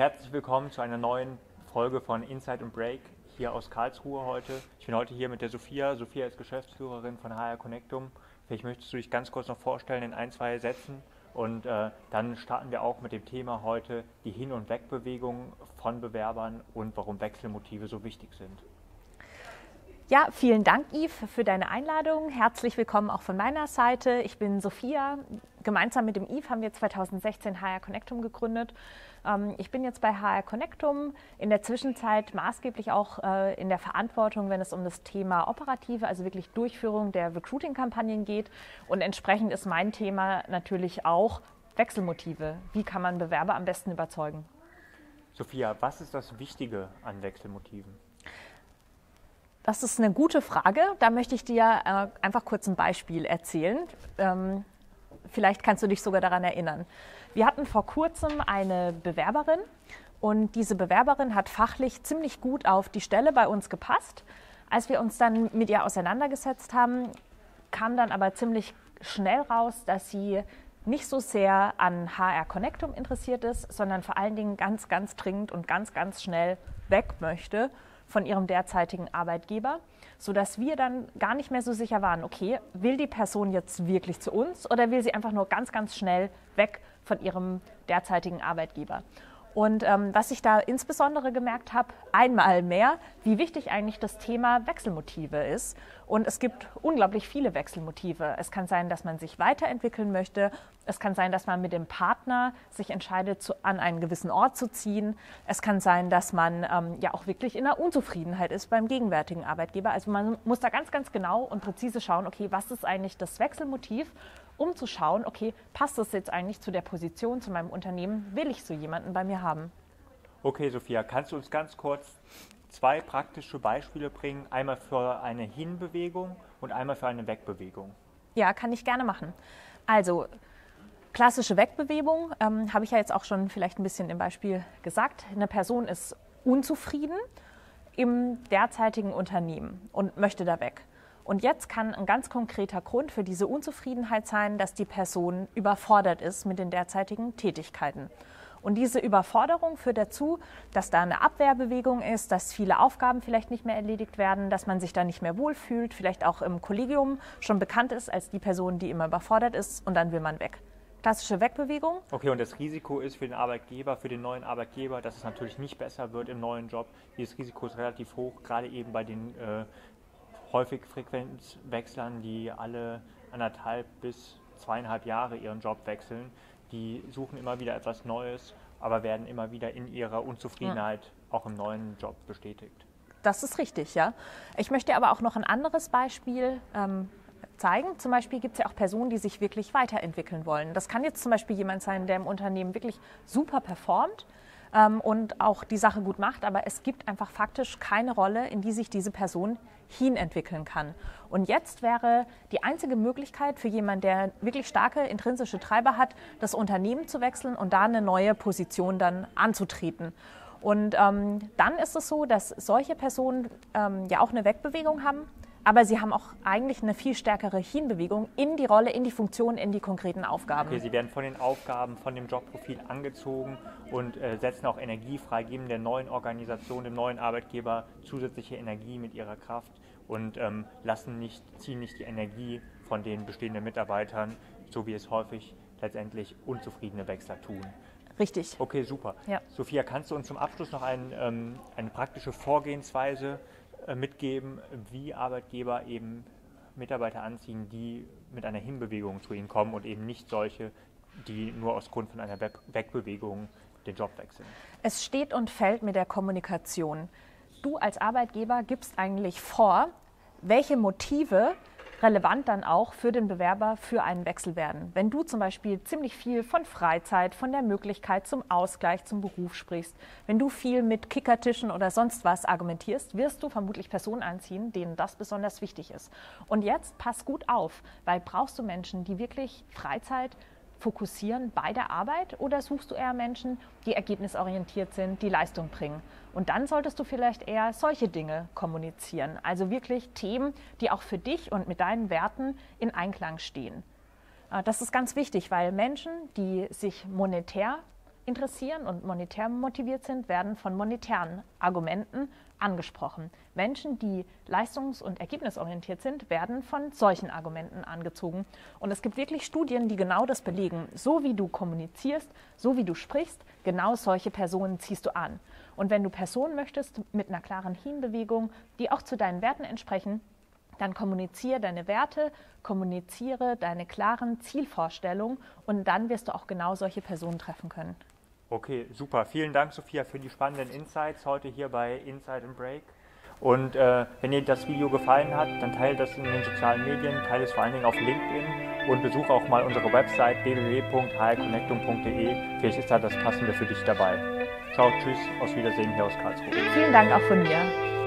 herzlich willkommen zu einer neuen Folge von Inside and Break hier aus Karlsruhe heute. Ich bin heute hier mit der Sophia. Sophia ist Geschäftsführerin von HR Connectum. Vielleicht möchtest du dich ganz kurz noch vorstellen in ein, zwei Sätzen. Und äh, dann starten wir auch mit dem Thema heute die Hin- und Wegbewegung von Bewerbern und warum Wechselmotive so wichtig sind. Ja, vielen Dank, Yves, für deine Einladung. Herzlich willkommen auch von meiner Seite. Ich bin Sophia. Gemeinsam mit dem Yves haben wir 2016 HR Connectum gegründet. Ähm, ich bin jetzt bei HR Connectum in der Zwischenzeit maßgeblich auch äh, in der Verantwortung, wenn es um das Thema operative, also wirklich Durchführung der Recruiting-Kampagnen geht. Und entsprechend ist mein Thema natürlich auch Wechselmotive. Wie kann man Bewerber am besten überzeugen? Sophia, was ist das Wichtige an Wechselmotiven? Das ist eine gute Frage. Da möchte ich dir äh, einfach kurz ein Beispiel erzählen. Ähm, vielleicht kannst du dich sogar daran erinnern. Wir hatten vor kurzem eine Bewerberin und diese Bewerberin hat fachlich ziemlich gut auf die Stelle bei uns gepasst. Als wir uns dann mit ihr auseinandergesetzt haben, kam dann aber ziemlich schnell raus, dass sie nicht so sehr an HR Connectum interessiert ist, sondern vor allen Dingen ganz, ganz dringend und ganz, ganz schnell weg möchte von ihrem derzeitigen Arbeitgeber, sodass wir dann gar nicht mehr so sicher waren, okay, will die Person jetzt wirklich zu uns oder will sie einfach nur ganz, ganz schnell weg von ihrem derzeitigen Arbeitgeber? Und ähm, was ich da insbesondere gemerkt habe, einmal mehr, wie wichtig eigentlich das Thema Wechselmotive ist. Und es gibt unglaublich viele Wechselmotive. Es kann sein, dass man sich weiterentwickeln möchte. Es kann sein, dass man mit dem Partner sich entscheidet, zu, an einen gewissen Ort zu ziehen. Es kann sein, dass man ähm, ja auch wirklich in einer Unzufriedenheit ist beim gegenwärtigen Arbeitgeber. Also man muss da ganz, ganz genau und präzise schauen, okay, was ist eigentlich das Wechselmotiv um zu schauen, okay, passt das jetzt eigentlich zu der Position, zu meinem Unternehmen? Will ich so jemanden bei mir haben? Okay, Sophia, kannst du uns ganz kurz zwei praktische Beispiele bringen? Einmal für eine Hinbewegung und einmal für eine Wegbewegung. Ja, kann ich gerne machen. Also, klassische Wegbewegung ähm, habe ich ja jetzt auch schon vielleicht ein bisschen im Beispiel gesagt. Eine Person ist unzufrieden im derzeitigen Unternehmen und möchte da weg. Und jetzt kann ein ganz konkreter Grund für diese Unzufriedenheit sein, dass die Person überfordert ist mit den derzeitigen Tätigkeiten. Und diese Überforderung führt dazu, dass da eine Abwehrbewegung ist, dass viele Aufgaben vielleicht nicht mehr erledigt werden, dass man sich da nicht mehr wohlfühlt, vielleicht auch im Kollegium schon bekannt ist als die Person, die immer überfordert ist und dann will man weg. Klassische Wegbewegung. Okay, und das Risiko ist für den Arbeitgeber, für den neuen Arbeitgeber, dass es natürlich nicht besser wird im neuen Job. Dieses Risiko ist relativ hoch, gerade eben bei den äh, häufig Frequenzwechslern, die alle anderthalb bis zweieinhalb Jahre ihren Job wechseln. Die suchen immer wieder etwas Neues, aber werden immer wieder in ihrer Unzufriedenheit ja. auch im neuen Job bestätigt. Das ist richtig, ja. Ich möchte aber auch noch ein anderes Beispiel ähm, zeigen. Zum Beispiel gibt es ja auch Personen, die sich wirklich weiterentwickeln wollen. Das kann jetzt zum Beispiel jemand sein, der im Unternehmen wirklich super performt, ähm, und auch die Sache gut macht, aber es gibt einfach faktisch keine Rolle, in die sich diese Person hinentwickeln kann. Und jetzt wäre die einzige Möglichkeit für jemanden, der wirklich starke intrinsische Treiber hat, das Unternehmen zu wechseln und da eine neue Position dann anzutreten. Und ähm, dann ist es so, dass solche Personen ähm, ja auch eine Wegbewegung haben, aber sie haben auch eigentlich eine viel stärkere Hinbewegung in die Rolle, in die Funktion, in die konkreten Aufgaben. Okay, sie werden von den Aufgaben, von dem Jobprofil angezogen und äh, setzen auch Energie frei, geben der neuen Organisation, dem neuen Arbeitgeber zusätzliche Energie mit ihrer Kraft und ähm, lassen nicht, ziehen nicht die Energie von den bestehenden Mitarbeitern, so wie es häufig letztendlich unzufriedene Wechsler tun. Richtig. Okay, super. Ja. Sophia, kannst du uns zum Abschluss noch ein, ähm, eine praktische Vorgehensweise äh, mitgeben, wie Arbeitgeber eben Mitarbeiter anziehen, die mit einer Hinbewegung zu ihnen kommen und eben nicht solche, die nur aus Grund von einer Wegbewegung den Job wechseln. Es steht und fällt mit der Kommunikation. Du als Arbeitgeber gibst eigentlich vor, welche Motive relevant dann auch für den Bewerber für einen Wechsel werden. Wenn du zum Beispiel ziemlich viel von Freizeit, von der Möglichkeit zum Ausgleich zum Beruf sprichst, wenn du viel mit Kickertischen oder sonst was argumentierst, wirst du vermutlich Personen anziehen, denen das besonders wichtig ist. Und jetzt pass gut auf, weil brauchst du Menschen, die wirklich Freizeit fokussieren bei der Arbeit oder suchst du eher Menschen, die ergebnisorientiert sind, die Leistung bringen? Und dann solltest du vielleicht eher solche Dinge kommunizieren. Also wirklich Themen, die auch für dich und mit deinen Werten in Einklang stehen. Äh, das ist ganz wichtig, weil Menschen, die sich monetär interessieren und monetär motiviert sind, werden von monetären Argumenten angesprochen. Menschen, die leistungs- und ergebnisorientiert sind, werden von solchen Argumenten angezogen. Und es gibt wirklich Studien, die genau das belegen. So wie du kommunizierst, so wie du sprichst, genau solche Personen ziehst du an. Und wenn du Personen möchtest mit einer klaren Hinbewegung, die auch zu deinen Werten entsprechen, dann kommuniziere deine Werte, kommuniziere deine klaren Zielvorstellungen und dann wirst du auch genau solche Personen treffen können. Okay, super. Vielen Dank, Sophia, für die spannenden Insights heute hier bei Inside and Break. Und äh, wenn dir das Video gefallen hat, dann teile das in den sozialen Medien, teile es vor allen Dingen auf LinkedIn und besuche auch mal unsere Website www.hlconnectum.de. Vielleicht ist da das Passende für dich dabei. Ciao, tschüss, auf Wiedersehen hier aus Karlsruhe. Vielen Dank auch von mir.